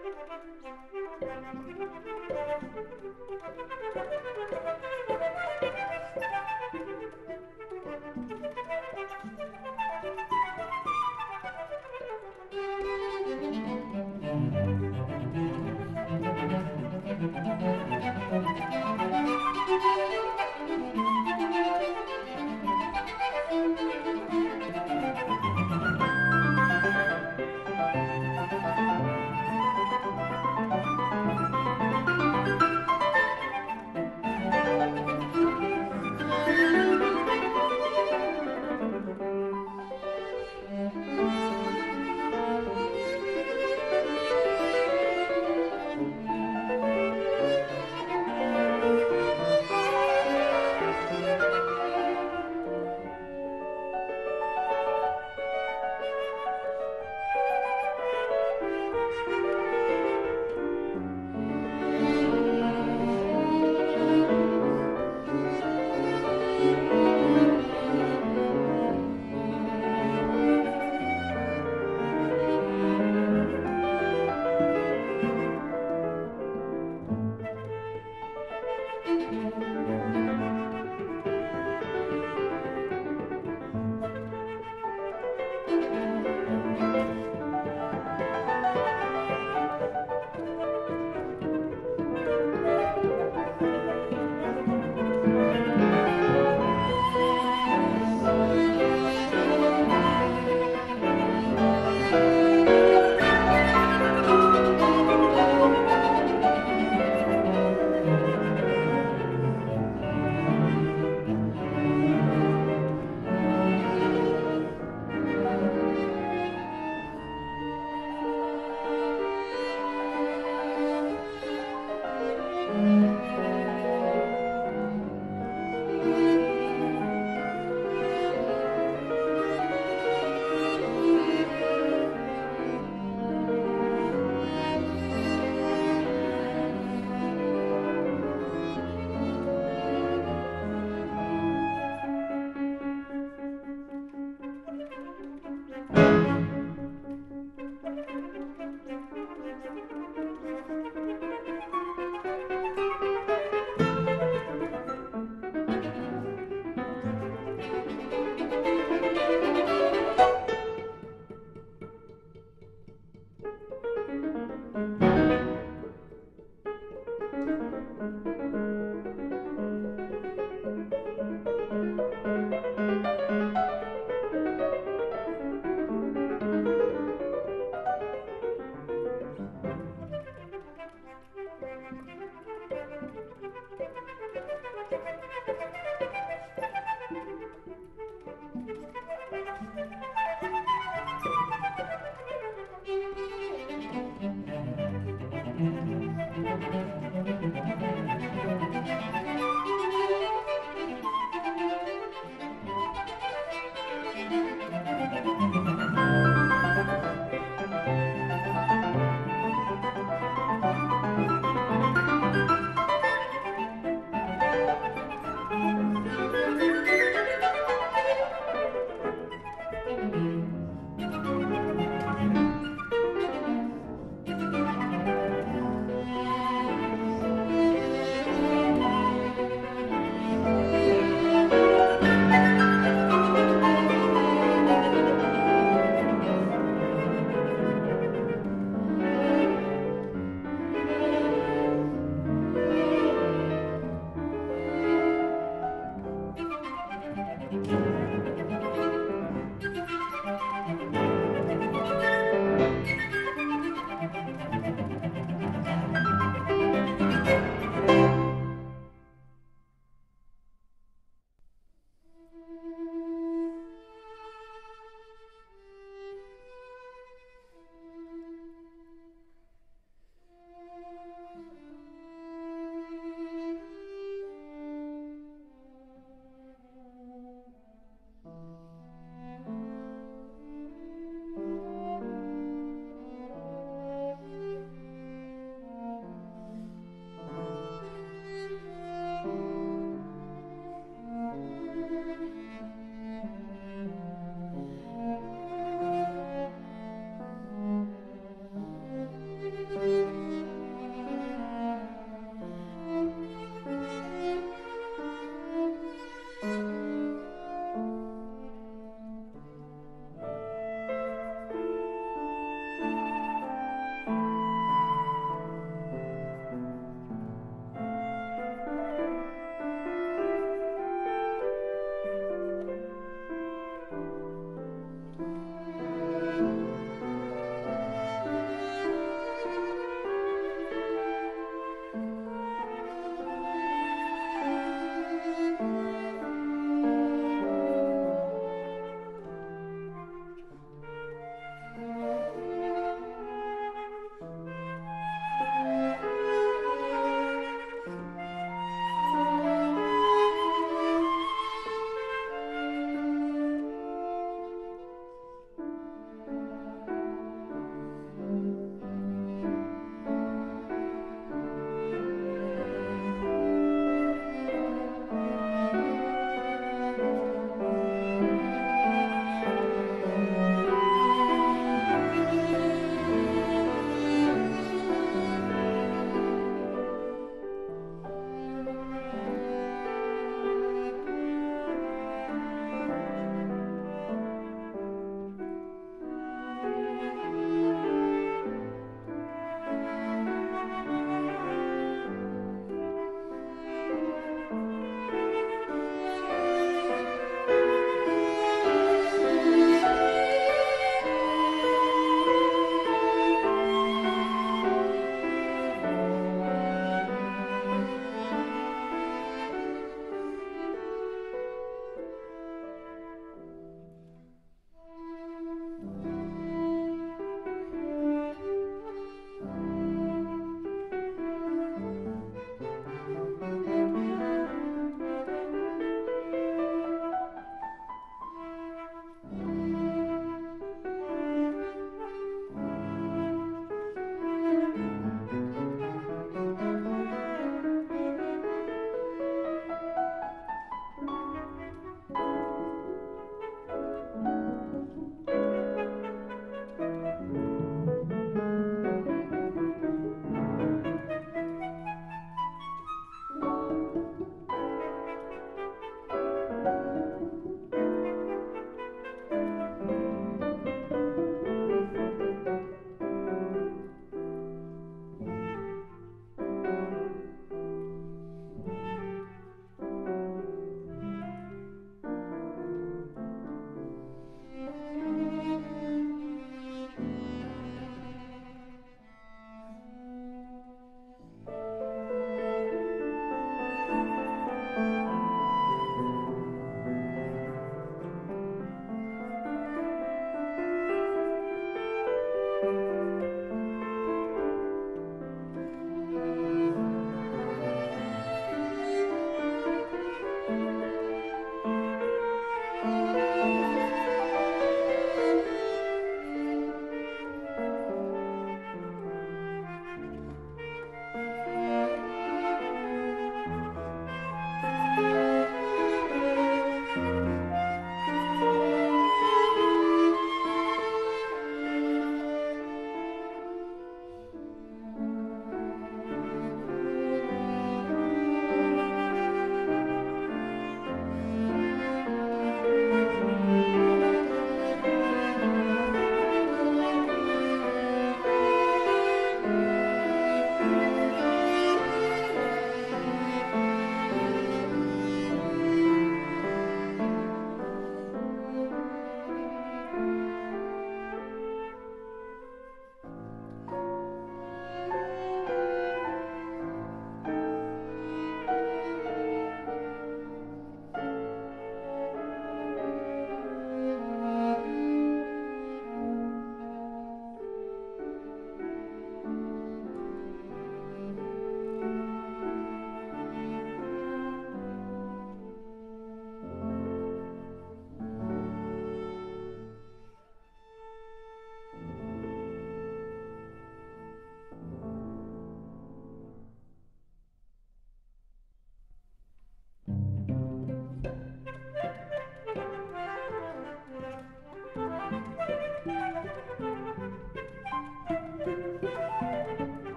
Thank you.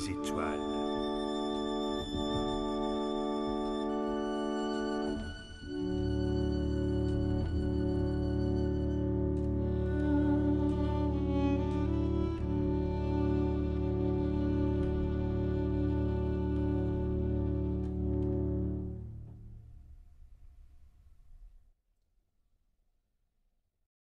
Les étoiles.